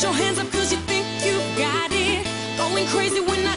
Your hands up cause you think you got it. Going crazy when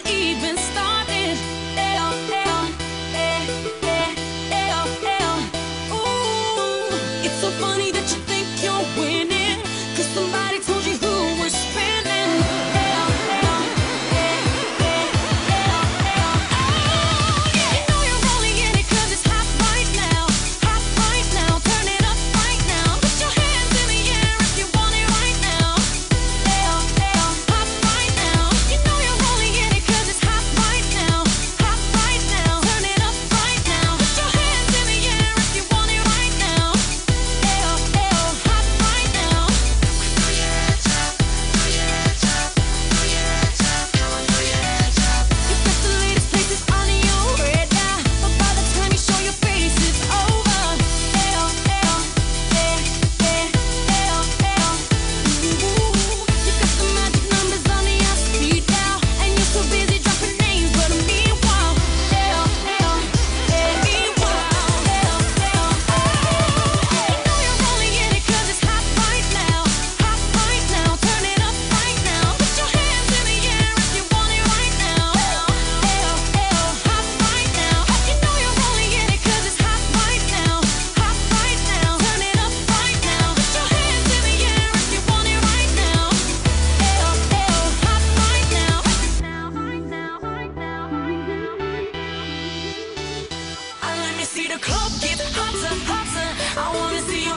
club gets hotter, hotter. I wanna see you.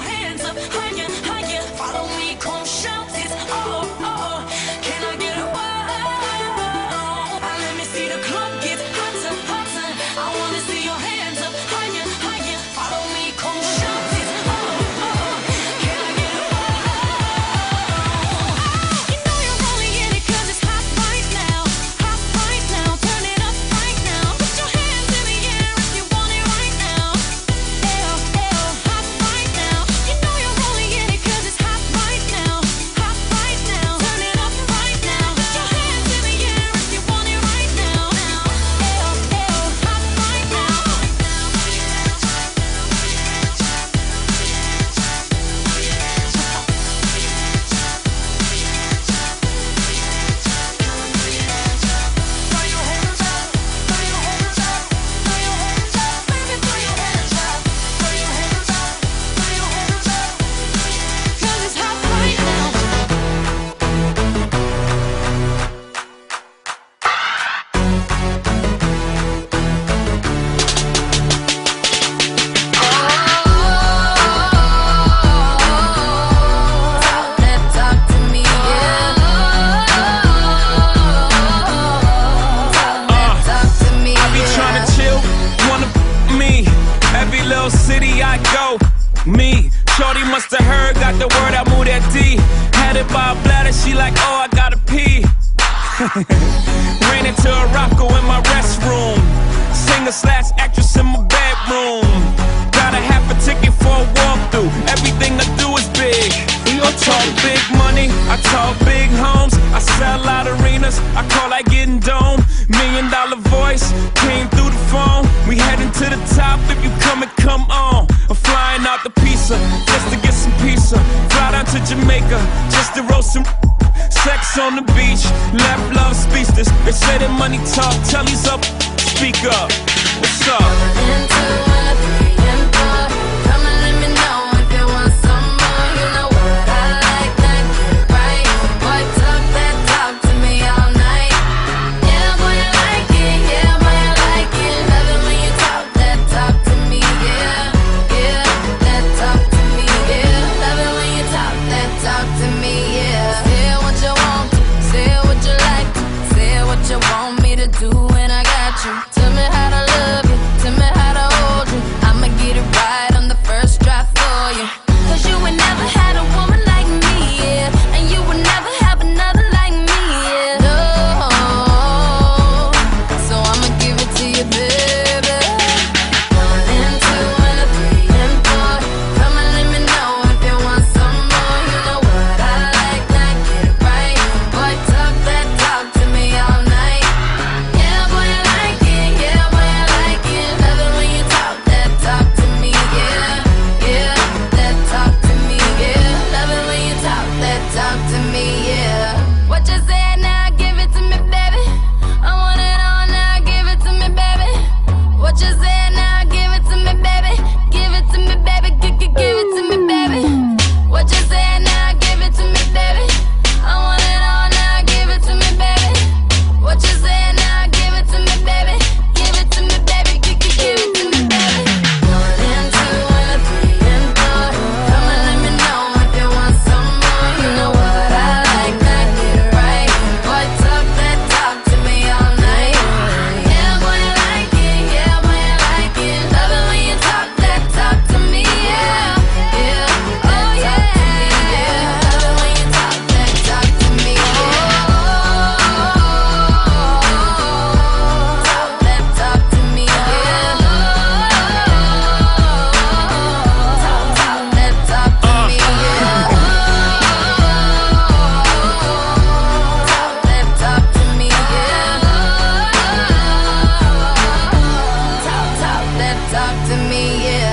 bladder, she like, oh, I gotta pee. Ran into a rocko in my restroom. Singer slash actress in my bedroom. Got a half a ticket for a walkthrough. Everything I do is big. We all talk big money, I talk big homes. I sell out arenas, I call like getting dome. Million dollar voice came through the phone. We heading to the top if you come and come on. I'm flying out the pizza just to get some pizza. Fly down to Jamaica some sex on the beach. Left love speechless. They say that money talk, tell he's up, speak up. talk to me, yeah.